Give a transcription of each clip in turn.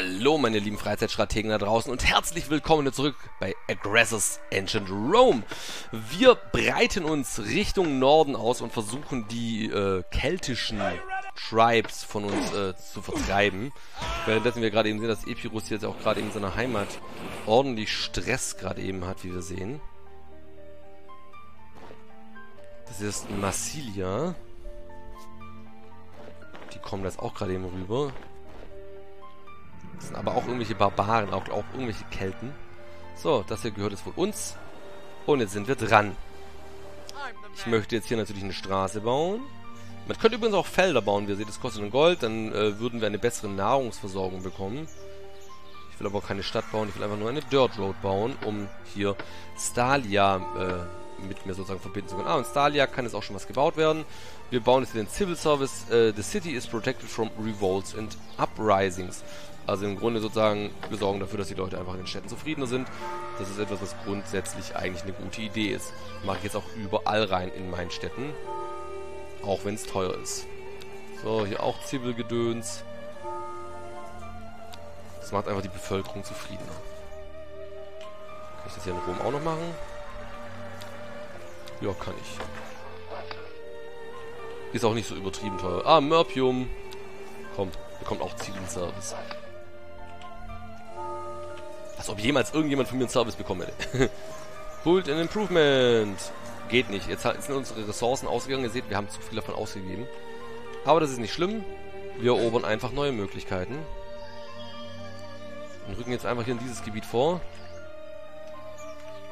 Hallo meine lieben Freizeitstrategen da draußen und herzlich willkommen zurück bei Aggressors Ancient Rome. Wir breiten uns Richtung Norden aus und versuchen die äh, keltischen Tribes von uns äh, zu vertreiben. Währenddessen wir gerade eben sehen, dass Epirus jetzt auch gerade in seiner Heimat ordentlich Stress gerade eben hat, wie wir sehen. Das ist Massilia. Die kommen jetzt auch gerade eben rüber. Das sind aber auch irgendwelche Barbaren, auch, auch irgendwelche Kelten. So, das hier gehört jetzt wohl uns. Und jetzt sind wir dran. Ich möchte jetzt hier natürlich eine Straße bauen. Man könnte übrigens auch Felder bauen, wie ihr seht, das kostet ein Gold, dann äh, würden wir eine bessere Nahrungsversorgung bekommen. Ich will aber auch keine Stadt bauen, ich will einfach nur eine Dirt Road bauen, um hier Stalia äh, mit mir sozusagen verbinden zu können. Ah, und Stalia kann jetzt auch schon was gebaut werden. Wir bauen jetzt den Civil Service. Uh, the city is protected from revolts and uprisings. Also im Grunde sozusagen, wir sorgen dafür, dass die Leute einfach in den Städten zufriedener sind. Das ist etwas, was grundsätzlich eigentlich eine gute Idee ist. Mache ich jetzt auch überall rein in meinen Städten. Auch wenn es teuer ist. So, hier auch Zivilgedöns. Das macht einfach die Bevölkerung zufriedener. Kann ich das hier in Rom auch noch machen? Ja, kann ich. Ist auch nicht so übertrieben teuer. Ah, Merpium. Kommt, bekommt auch Zivilservice. Als ob jemals irgendjemand von mir einen Service bekommen hätte. Kult and Improvement. Geht nicht. Jetzt sind unsere Ressourcen ausgegangen. Ihr seht, wir haben zu viel davon ausgegeben. Aber das ist nicht schlimm. Wir erobern einfach neue Möglichkeiten. Und rücken jetzt einfach hier in dieses Gebiet vor.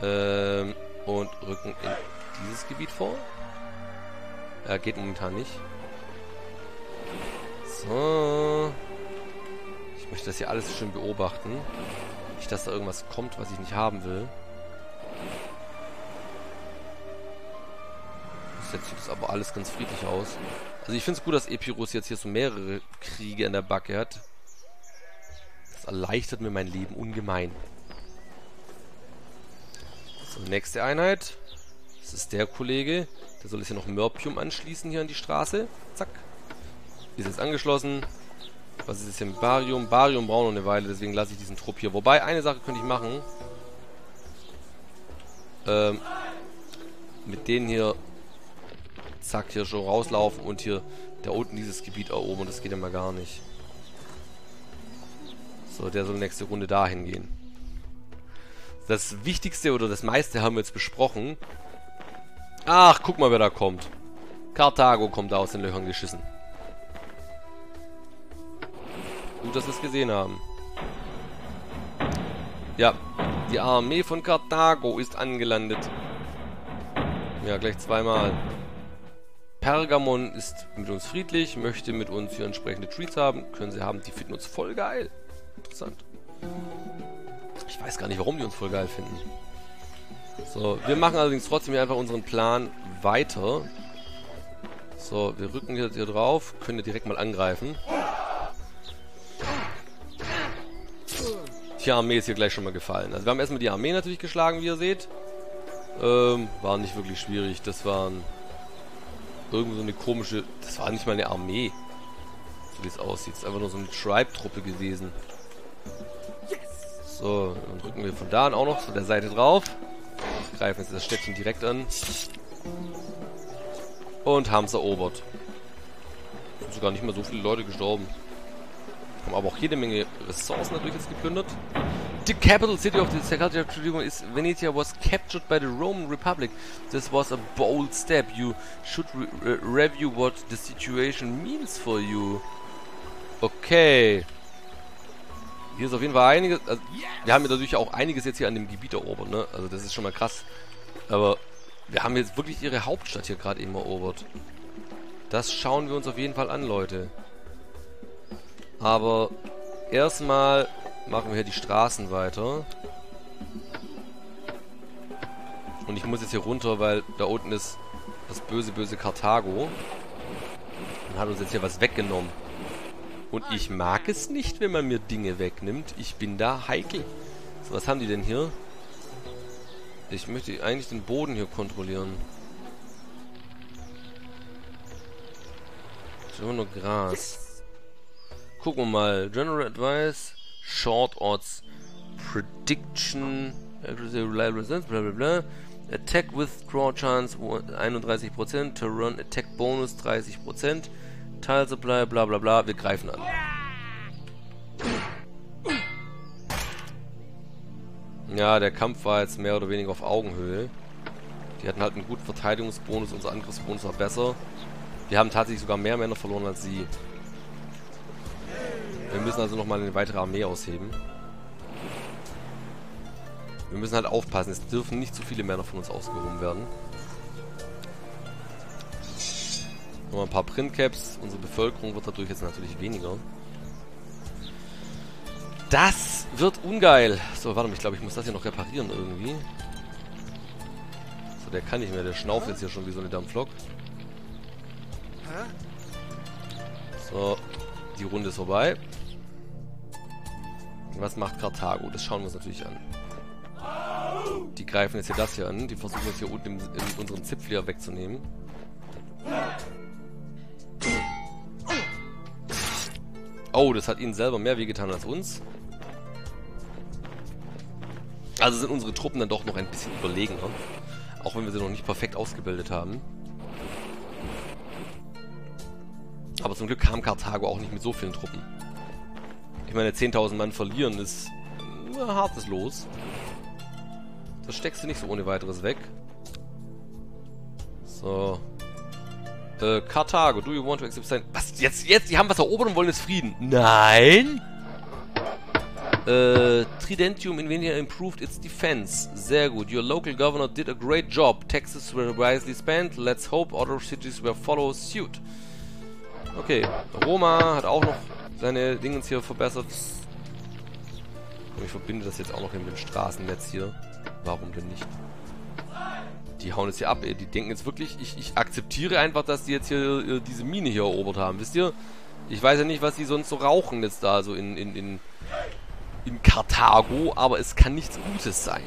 Ähm, und rücken in dieses Gebiet vor. Ja, geht momentan nicht. So. Das hier alles schön beobachten. Nicht, dass da irgendwas kommt, was ich nicht haben will. Jetzt sieht es aber alles ganz friedlich aus. Also ich finde es gut, dass Epirus jetzt hier so mehrere Kriege in der Backe hat. Das erleichtert mir mein Leben ungemein. So, nächste Einheit. Das ist der Kollege. Der soll jetzt hier noch Mörpium anschließen hier an die Straße. Zack. Ist jetzt angeschlossen. Was ist hier mit Barium? Barium braucht noch eine Weile, deswegen lasse ich diesen Trupp hier. Wobei, eine Sache könnte ich machen. Ähm, mit denen hier, zack, hier schon rauslaufen und hier da unten dieses Gebiet erobern. Das geht ja mal gar nicht. So, der soll nächste Runde dahin gehen. Das Wichtigste oder das meiste haben wir jetzt besprochen. Ach, guck mal, wer da kommt. Karthago kommt da aus den Löchern geschissen. Gut, dass wir es gesehen haben. Ja, die Armee von Karthago ist angelandet. Ja, gleich zweimal. Pergamon ist mit uns friedlich, möchte mit uns hier entsprechende Treats haben. Können sie haben, die finden uns voll geil. Interessant. Ich weiß gar nicht, warum die uns voll geil finden. So, wir machen allerdings trotzdem hier einfach unseren Plan weiter. So, wir rücken hier, hier drauf, können hier direkt mal angreifen. Die Armee ist hier gleich schon mal gefallen. Also wir haben erstmal die Armee natürlich geschlagen, wie ihr seht. Ähm, war nicht wirklich schwierig. Das waren irgendwie so eine komische... Das war nicht mal eine Armee. So wie es aussieht. Das ist einfach nur so eine Tribe-Truppe gewesen. So, dann drücken wir von da an auch noch zu der Seite drauf. Greifen jetzt das Städtchen direkt an. Und haben es erobert. Sind sogar nicht mehr so viele Leute gestorben. Haben aber auch jede Menge Ressourcen natürlich jetzt geplündert. The capital city of the Sakartia is Venetia was captured by the Roman Republic. This was a bold step. You should re re review what the situation means for you. Okay. Hier ist auf jeden Fall einiges. Also, wir haben natürlich auch einiges jetzt hier an dem Gebiet erobert, ne? Also das ist schon mal krass. Aber wir haben jetzt wirklich ihre Hauptstadt hier gerade eben erobert. Das schauen wir uns auf jeden Fall an, Leute. Aber erstmal machen wir hier die Straßen weiter. Und ich muss jetzt hier runter, weil da unten ist das böse, böse Karthago. Und hat uns jetzt hier was weggenommen. Und ich mag es nicht, wenn man mir Dinge wegnimmt. Ich bin da heikel. So, was haben die denn hier? Ich möchte eigentlich den Boden hier kontrollieren. Das ist immer nur Gras. Gucken wir mal. General Advice. Short Odds. Prediction. Reliable Resistance, bla bla bla. Attack Withdraw Chance 31%. To Run Attack Bonus 30%. Tile Supply, bla bla bla. Wir greifen an. Ja, der Kampf war jetzt mehr oder weniger auf Augenhöhe. Die hatten halt einen guten Verteidigungsbonus, unser Angriffsbonus war besser. Wir haben tatsächlich sogar mehr Männer verloren als sie. Wir müssen also nochmal eine weitere Armee ausheben. Wir müssen halt aufpassen, es dürfen nicht zu viele Männer von uns ausgehoben werden. Nochmal ein paar Printcaps. Unsere Bevölkerung wird dadurch jetzt natürlich weniger. Das wird ungeil. So, warte mal, ich glaube, ich muss das hier noch reparieren irgendwie. So, der kann nicht mehr. Der schnauft jetzt hier schon wie so eine Dampflok. So, die Runde ist vorbei. Was macht Karthago? Das schauen wir uns natürlich an. Die greifen jetzt hier das hier an. Die versuchen jetzt hier unten in, in unseren Zipfel wegzunehmen. Oh, das hat ihnen selber mehr wehgetan als uns. Also sind unsere Truppen dann doch noch ein bisschen überlegener. Auch wenn wir sie noch nicht perfekt ausgebildet haben. Aber zum Glück kam Karthago auch nicht mit so vielen Truppen. Ich meine, 10.000 Mann verlieren ist ein hartes Los. Das steckst du nicht so ohne weiteres weg. So. Äh, Karthago, do you want to accept sign... Was? Jetzt, jetzt? Die haben was erobert und wollen jetzt Frieden. Nein! Äh, Tridentium Invinia improved its defense. Sehr gut. Your local governor did a great job. Taxes were wisely spent. Let's hope other cities will follow suit. Okay. Roma hat auch noch seine Dingens hier verbessert. Ich verbinde das jetzt auch noch mit dem Straßennetz hier. Warum denn nicht? Die hauen jetzt hier ab, ey. Die denken jetzt wirklich, ich, ich akzeptiere einfach, dass die jetzt hier äh, diese Mine hier erobert haben. Wisst ihr? Ich weiß ja nicht, was die sonst so rauchen jetzt da so in, in, in, in Karthago, aber es kann nichts Gutes sein.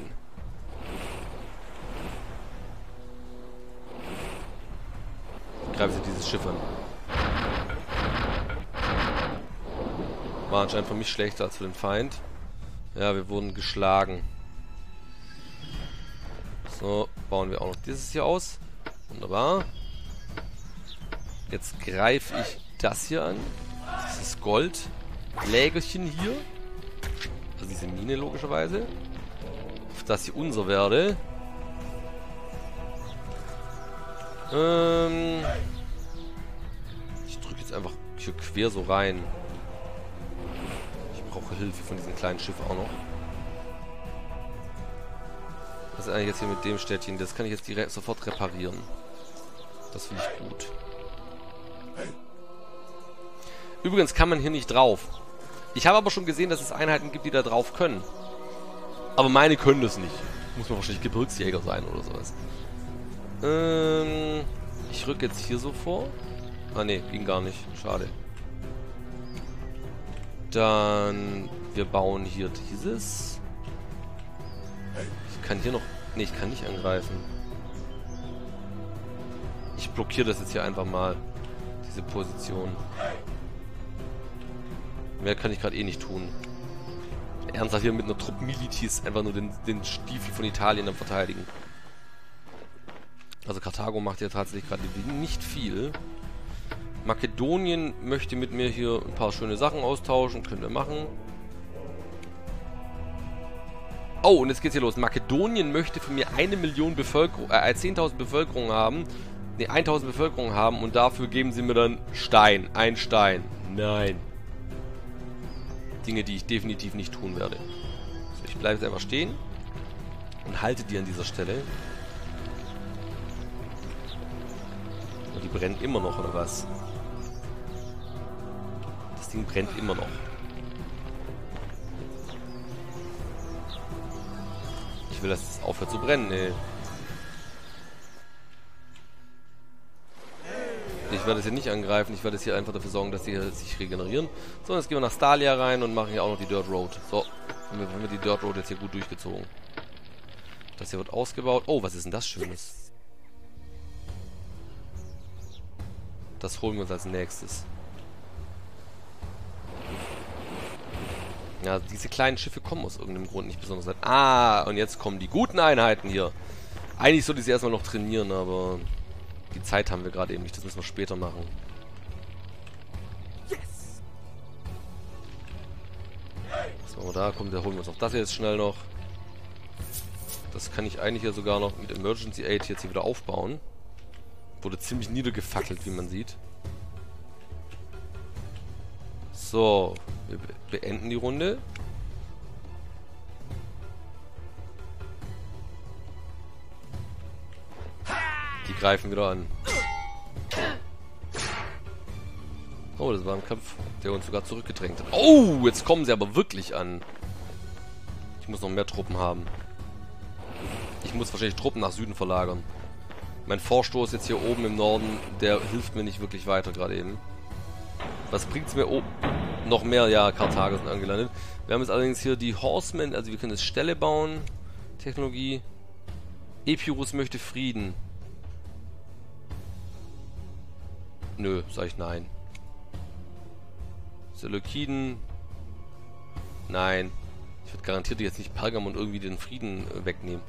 Greifen sie dieses Schiff an. War anscheinend für mich schlechter als für den Feind. Ja, wir wurden geschlagen. So, bauen wir auch noch dieses hier aus. Wunderbar. Jetzt greife ich das hier an. Dieses Goldlägerchen hier. Also diese Mine logischerweise. Auf das hier unser werde. Ähm ich drücke jetzt einfach hier quer so rein. Brauche Hilfe von diesem kleinen Schiff auch noch. Was ist eigentlich jetzt hier mit dem Städtchen? Das kann ich jetzt direkt sofort reparieren. Das finde ich gut. Übrigens kann man hier nicht drauf. Ich habe aber schon gesehen, dass es Einheiten gibt, die da drauf können. Aber meine können das nicht. Muss man wahrscheinlich Gebirgsjäger sein oder sowas. Ähm, ich rücke jetzt hier so vor. Ah ne, ging gar nicht. Schade. Dann, wir bauen hier dieses kann hier noch... Ne, ich kann nicht angreifen. Ich blockiere das jetzt hier einfach mal. Diese Position. Mehr kann ich gerade eh nicht tun. Ernsthaft hier mit einer Truppe Militis einfach nur den, den Stiefel von Italien am verteidigen. Also Karthago macht ja tatsächlich gerade nicht viel. Makedonien möchte mit mir hier ein paar schöne Sachen austauschen. Können wir machen. Oh, und jetzt geht's hier los. Makedonien möchte von mir eine Million Bevölkerung, äh, 10.000 Bevölkerung haben. Ne, 1.000 Bevölkerung haben und dafür geben sie mir dann Stein. Ein Stein. Nein. Dinge, die ich definitiv nicht tun werde. So, ich bleibe jetzt einfach stehen und halte die an dieser Stelle. Und die brennt immer noch, oder was? Ding brennt immer noch. Ich will, dass es aufhört zu brennen, ey. Ich werde es hier nicht angreifen. Ich werde es hier einfach dafür sorgen, dass sie sich regenerieren. So, jetzt gehen wir nach Stalia rein und machen hier auch noch die Dirt Road. So, haben wir, haben wir die Dirt Road jetzt hier gut durchgezogen. Das hier wird ausgebaut. Oh, was ist denn das Schönes? Das holen wir uns als nächstes. Ja, diese kleinen Schiffe kommen aus irgendeinem Grund nicht besonders weit. Ah, und jetzt kommen die guten Einheiten hier. Eigentlich sollte ich sie erstmal noch trainieren, aber die Zeit haben wir gerade eben nicht. Das müssen wir später machen. Was machen wir da? Komm, da holen wir uns auch das jetzt schnell noch. Das kann ich eigentlich ja sogar noch mit Emergency Aid jetzt hier wieder aufbauen. Wurde ziemlich niedergefackelt, wie man sieht. So, wir beenden die Runde. Die greifen wieder an. Oh, das war ein Kampf, der uns sogar zurückgedrängt hat. Oh, jetzt kommen sie aber wirklich an. Ich muss noch mehr Truppen haben. Ich muss wahrscheinlich Truppen nach Süden verlagern. Mein Vorstoß jetzt hier oben im Norden, der hilft mir nicht wirklich weiter gerade eben. Was bringt es mir? Oh, noch mehr, ja, Karthager sind angelandet. Wir haben jetzt allerdings hier die Horsemen, also wir können jetzt Ställe bauen. Technologie. Epirus möchte Frieden. Nö, sag ich nein. Seleukiden. Nein. Ich würde garantiert jetzt nicht Pergamon irgendwie den Frieden wegnehmen.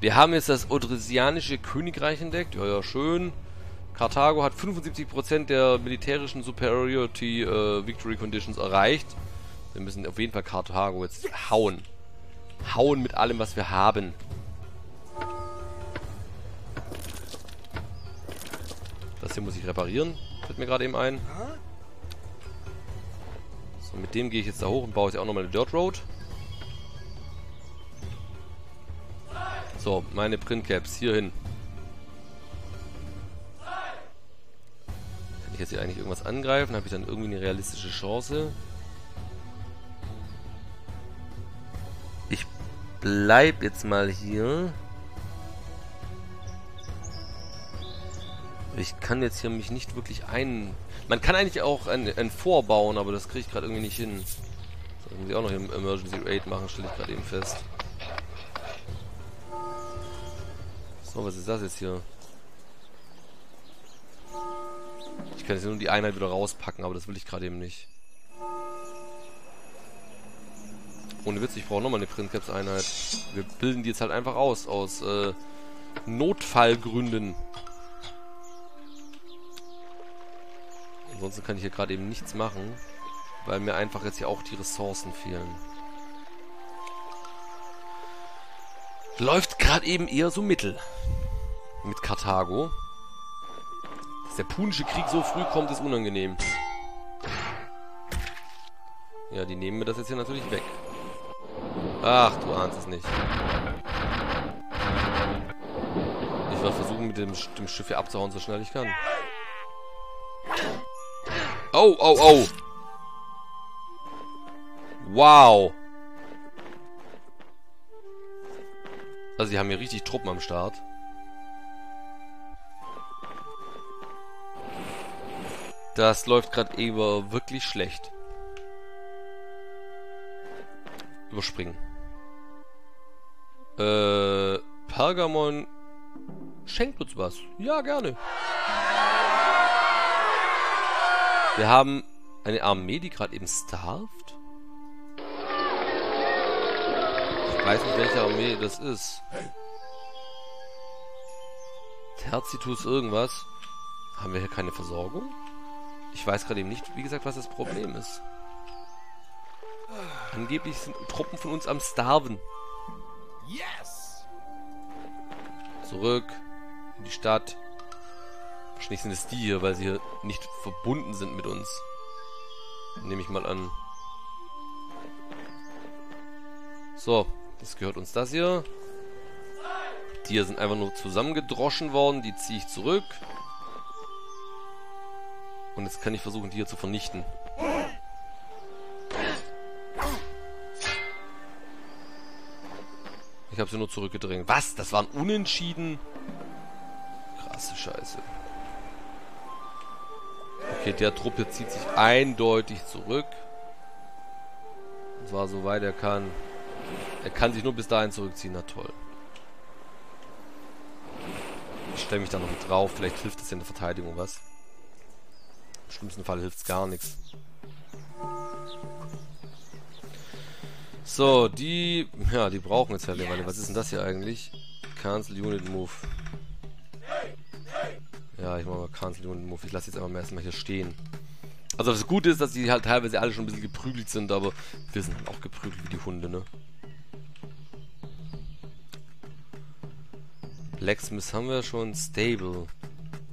Wir haben jetzt das Odresianische Königreich entdeckt. Ja, ja, schön. Karthago hat 75% der militärischen Superiority äh, Victory Conditions erreicht. Wir müssen auf jeden Fall Karthago jetzt hauen. Hauen mit allem, was wir haben. Das hier muss ich reparieren. Fällt mir gerade eben ein. So, mit dem gehe ich jetzt da hoch und baue jetzt auch nochmal eine Dirt Road. So, meine Printcaps hier hin. Ich jetzt hier eigentlich irgendwas angreifen? Habe ich dann irgendwie eine realistische Chance? Ich bleib jetzt mal hier. Ich kann jetzt hier mich nicht wirklich ein... Man kann eigentlich auch ein, ein Vorbauen, aber das kriege ich gerade irgendwie nicht hin. Das muss auch noch im Emergency Raid machen, stelle ich gerade eben fest. So, was ist das jetzt hier? Kann jetzt nur die Einheit wieder rauspacken, aber das will ich gerade eben nicht. Ohne Witz, ich brauche nochmal eine Printcaps-Einheit. Wir bilden die jetzt halt einfach aus, aus äh, Notfallgründen. Ansonsten kann ich hier gerade eben nichts machen, weil mir einfach jetzt hier auch die Ressourcen fehlen. Läuft gerade eben eher so mittel. Mit Karthago. Der Punische Krieg so früh kommt, ist unangenehm. Ja, die nehmen mir das jetzt hier natürlich weg. Ach, du ahnst es nicht. Ich werde versuchen, mit dem, dem Schiff hier abzuhauen, so schnell ich kann. Oh, oh, oh. Wow. Also sie haben hier richtig Truppen am Start. Das läuft gerade über wirklich schlecht. Überspringen. Äh, Pergamon schenkt uns was. Ja, gerne. Wir haben eine Armee, die gerade eben starved. weiß nicht, welche Armee das ist. Terzitus irgendwas. Haben wir hier keine Versorgung? Ich weiß gerade eben nicht, wie gesagt, was das Problem ist. Angeblich sind Truppen von uns am Starven. Yes! Zurück in die Stadt. Wahrscheinlich sind es die hier, weil sie hier nicht verbunden sind mit uns. Nehme ich mal an. So, das gehört uns das hier. Die hier sind einfach nur zusammengedroschen worden. Die ziehe ich zurück. Und jetzt kann ich versuchen, die hier zu vernichten. Ich habe sie nur zurückgedrängt. Was? Das waren Unentschieden? Krasse Scheiße. Okay, der Truppe zieht sich eindeutig zurück. Und zwar so weit er kann. Er kann sich nur bis dahin zurückziehen. Na toll. Ich stelle mich da noch drauf. Vielleicht hilft es in der Verteidigung was. Im schlimmsten Fall hilft es gar nichts. So, die... Ja, die brauchen jetzt halt eine Was ist denn das hier eigentlich? Cancel Unit Move. Ja, ich mache mal Cancel Unit Move. Ich lasse jetzt einfach mal erstmal hier stehen. Also das Gute ist, dass die halt teilweise alle schon ein bisschen geprügelt sind, aber wir sind halt auch geprügelt wie die Hunde, ne? Blacksmith haben wir schon. Stable.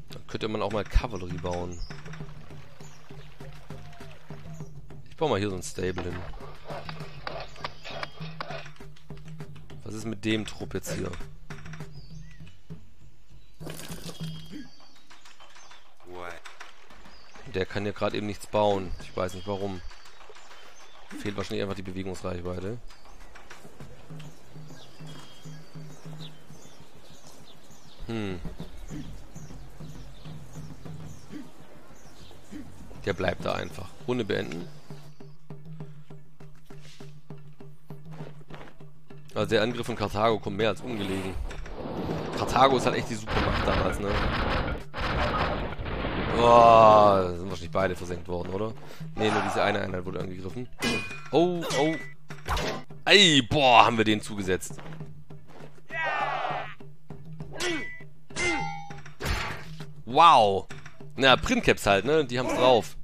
Da könnte man auch mal Cavalry bauen. Ich baue mal hier so ein Stable hin. Was ist mit dem Trupp jetzt hier? Der kann ja gerade eben nichts bauen. Ich weiß nicht warum. Fehlt wahrscheinlich einfach die Bewegungsreichweite. Hm. Der bleibt da einfach. Runde beenden. Also der Angriff von Karthago kommt mehr als ungelegen. Karthago ist halt echt die Supermacht damals, ne? Boah, sind wahrscheinlich beide versenkt worden, oder? Ne, nur diese eine Einheit wurde angegriffen. Oh, oh. Ey, boah, haben wir den zugesetzt. Wow. Na, Printcaps halt, ne? Die haben's drauf.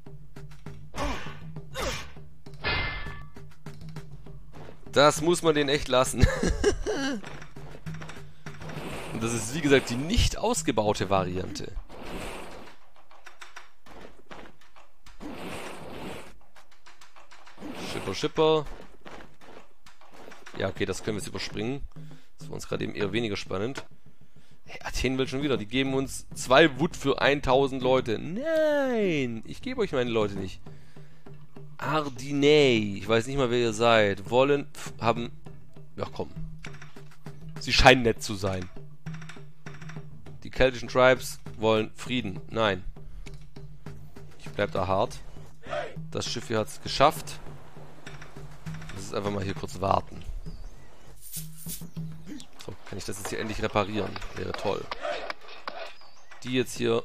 Das muss man den echt lassen. Und das ist, wie gesagt, die nicht ausgebaute Variante. Schipper, Schipper. Ja, okay, das können wir jetzt überspringen. Das war uns gerade eben eher weniger spannend. Hey, Athen will schon wieder. Die geben uns zwei Wood für 1000 Leute. Nein, ich gebe euch meine Leute nicht. Ardinei, ich weiß nicht mal, wer ihr seid, wollen, haben, ja komm. Sie scheinen nett zu sein. Die keltischen Tribes wollen Frieden. Nein. Ich bleib da hart. Das Schiff hier hat es geschafft. Lass es einfach mal hier kurz warten. So, kann ich das jetzt hier endlich reparieren. Wäre toll. Die jetzt hier...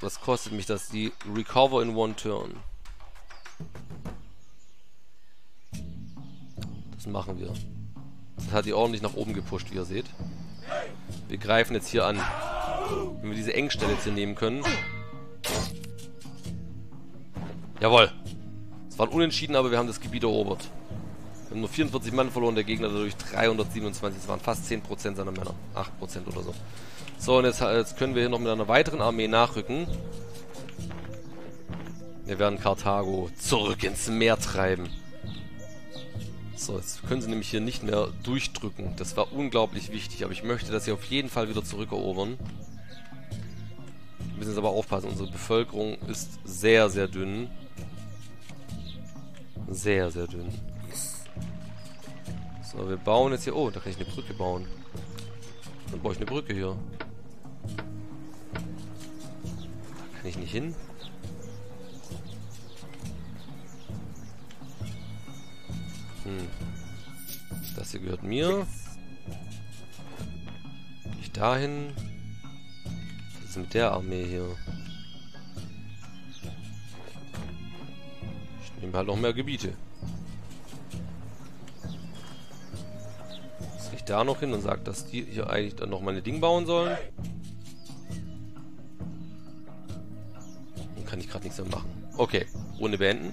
Was kostet mich das? Die Recover in one turn. Das machen wir. Das hat die ordentlich nach oben gepusht, wie ihr seht. Wir greifen jetzt hier an. Wenn wir diese Engstelle jetzt hier nehmen können. Jawohl. Es war unentschieden, aber wir haben das Gebiet erobert. Wir haben nur 44 Mann verloren, der Gegner dadurch 327. Das waren fast 10% seiner Männer. 8% oder so. So, und jetzt, jetzt können wir hier noch mit einer weiteren Armee nachrücken. Wir werden Karthago zurück ins Meer treiben. So, jetzt können sie nämlich hier nicht mehr durchdrücken. Das war unglaublich wichtig, aber ich möchte das hier auf jeden Fall wieder zurückerobern. Wir müssen jetzt aber aufpassen, unsere Bevölkerung ist sehr, sehr dünn. Sehr, sehr dünn. So, wir bauen jetzt hier... Oh, da kann ich eine Brücke bauen. Dann baue ich eine Brücke hier. Da kann ich nicht hin. Hm. Das hier gehört mir. Gehe ich dahin? Was ist mit der Armee hier? Ich nehme halt noch mehr Gebiete. Jetzt gehe ich da noch hin und sage, dass die hier eigentlich dann noch meine Ding bauen sollen. Dann kann ich gerade nichts mehr machen. Okay, Runde beenden.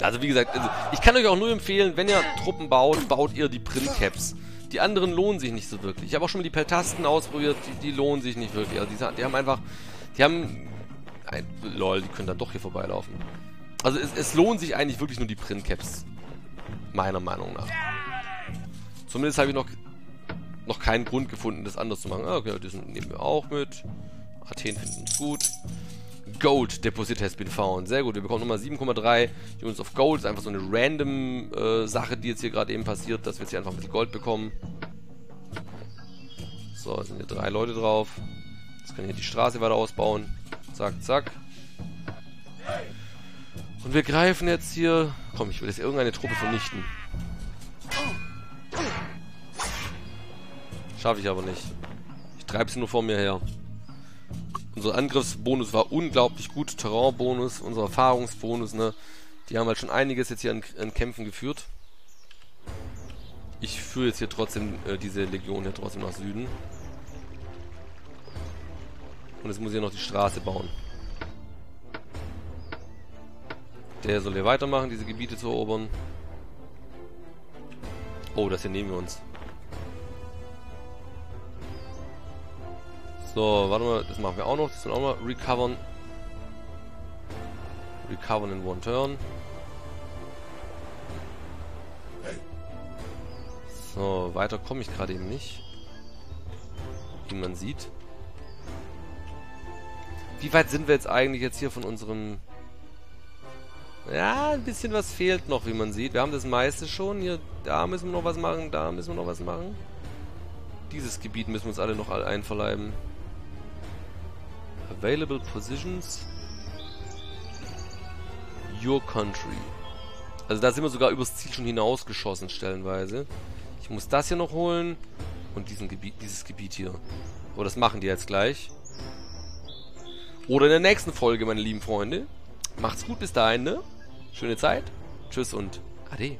Also wie gesagt, also ich kann euch auch nur empfehlen, wenn ihr Truppen baut, baut ihr die Print-Caps. Die anderen lohnen sich nicht so wirklich. Ich habe auch schon mal die Peltasten ausprobiert, die, die, lohnen sich nicht wirklich. Also die, die haben einfach, die haben, ein, lol, die können dann doch hier vorbeilaufen. Also es, es lohnt sich eigentlich wirklich nur die Print-Caps. Meiner Meinung nach. Zumindest habe ich noch, noch keinen Grund gefunden, das anders zu machen. Ah, okay, das nehmen wir auch mit. Athen finden uns gut. Gold Deposit has been found. Sehr gut, wir bekommen nochmal 7,3 Units of Gold. Ist einfach so eine random äh, Sache, die jetzt hier gerade eben passiert, dass wir jetzt hier einfach ein bisschen Gold bekommen. So, sind hier drei Leute drauf. Jetzt können wir hier die Straße weiter ausbauen. Zack, zack. Und wir greifen jetzt hier... Komm, ich will jetzt irgendeine Truppe vernichten. Schaffe ich aber nicht. Ich treibe sie nur vor mir her. Unser Angriffsbonus war unglaublich gut. Terrainbonus, unser Erfahrungsbonus, ne? Die haben halt schon einiges jetzt hier an, an Kämpfen geführt. Ich führe jetzt hier trotzdem äh, diese Legion hier trotzdem nach Süden. Und jetzt muss ich noch die Straße bauen. Der soll hier weitermachen, diese Gebiete zu erobern. Oh, das hier nehmen wir uns. So, warte mal, das machen wir auch noch. Das sind auch mal recovern. Recovern in one turn. So, weiter komme ich gerade eben nicht. Wie man sieht. Wie weit sind wir jetzt eigentlich jetzt hier von unserem... Ja, ein bisschen was fehlt noch, wie man sieht. Wir haben das meiste schon. Hier, da müssen wir noch was machen, da müssen wir noch was machen. Dieses Gebiet müssen wir uns alle noch einverleiben. Available Positions. Your Country. Also da sind wir sogar übers Ziel schon hinausgeschossen, stellenweise. Ich muss das hier noch holen. Und diesen Gebiet, dieses Gebiet hier. Aber das machen die jetzt gleich. Oder in der nächsten Folge, meine lieben Freunde. Macht's gut bis dahin, ne? Schöne Zeit. Tschüss und Ade.